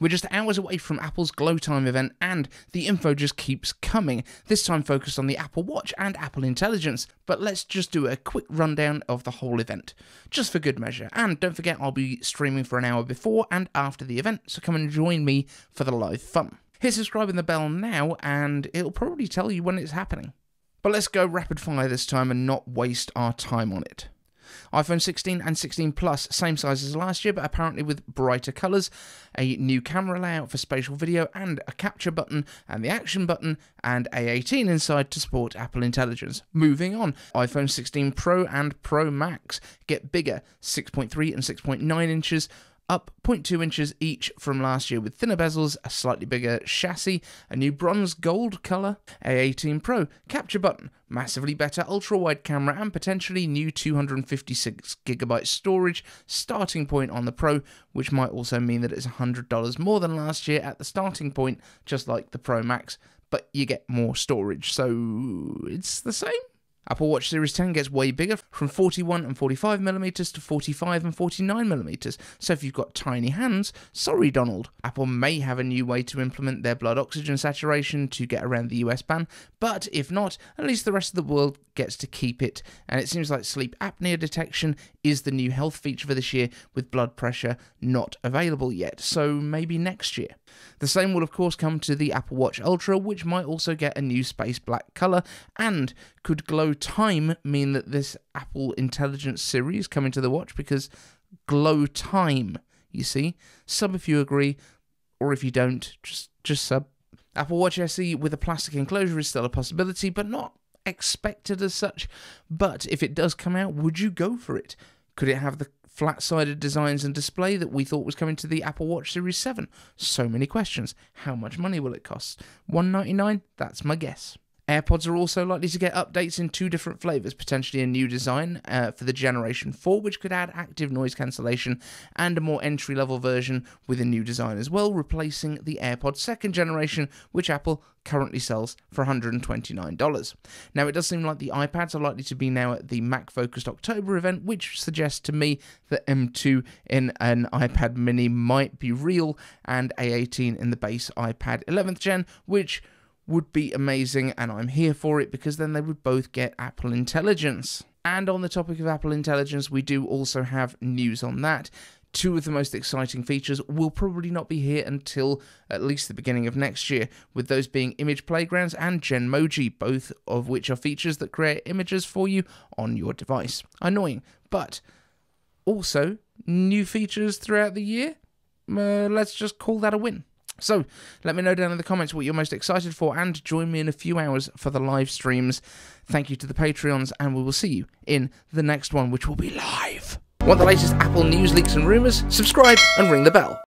We're just hours away from Apple's Glow Time event, and the info just keeps coming, this time focused on the Apple Watch and Apple Intelligence. But let's just do a quick rundown of the whole event, just for good measure. And don't forget, I'll be streaming for an hour before and after the event, so come and join me for the live fun. Hit subscribe and the bell now, and it'll probably tell you when it's happening. But let's go rapid fire this time and not waste our time on it iPhone 16 and 16 Plus, same size as last year, but apparently with brighter colours, a new camera layout for spatial video, and a capture button and the action button, and A18 inside to support Apple Intelligence. Moving on, iPhone 16 Pro and Pro Max get bigger, 6.3 and 6.9 inches up 0.2 inches each from last year with thinner bezels, a slightly bigger chassis, a new bronze gold colour, A18 Pro, capture button, massively better ultra wide camera, and potentially new 256GB storage starting point on the Pro, which might also mean that it's $100 more than last year at the starting point, just like the Pro Max, but you get more storage, so it's the same. Apple Watch Series 10 gets way bigger from 41 and 45 millimeters to 45 and 49 millimeters. So if you've got tiny hands, sorry Donald. Apple may have a new way to implement their blood oxygen saturation to get around the US ban, but if not, at least the rest of the world gets to keep it. And it seems like sleep apnea detection is the new health feature for this year with blood pressure not available yet. So maybe next year. The same will of course come to the Apple Watch Ultra, which might also get a new space black color and could glow time mean that this Apple Intelligence Siri is coming to the watch? Because glow time, you see. Sub if you agree, or if you don't, just just sub. Apple Watch SE with a plastic enclosure is still a possibility, but not expected as such. But if it does come out, would you go for it? Could it have the flat sided designs and display that we thought was coming to the Apple Watch Series 7? So many questions. How much money will it cost? 199 That's my guess. AirPods are also likely to get updates in two different flavors, potentially a new design uh, for the Generation 4, which could add active noise cancellation, and a more entry level version with a new design as well, replacing the AirPods second generation, which Apple currently sells for $129. Now, it does seem like the iPads are likely to be now at the Mac focused October event, which suggests to me that M2 in an iPad mini might be real, and A18 in the base iPad 11th gen, which would be amazing, and I'm here for it because then they would both get Apple Intelligence. And on the topic of Apple Intelligence, we do also have news on that. Two of the most exciting features will probably not be here until at least the beginning of next year, with those being Image Playgrounds and Genmoji, both of which are features that create images for you on your device. Annoying, but also new features throughout the year. Uh, let's just call that a win. So let me know down in the comments what you're most excited for and join me in a few hours for the live streams. Thank you to the Patreons, and we will see you in the next one, which will be live. Want the latest Apple news, leaks, and rumors? Subscribe and ring the bell.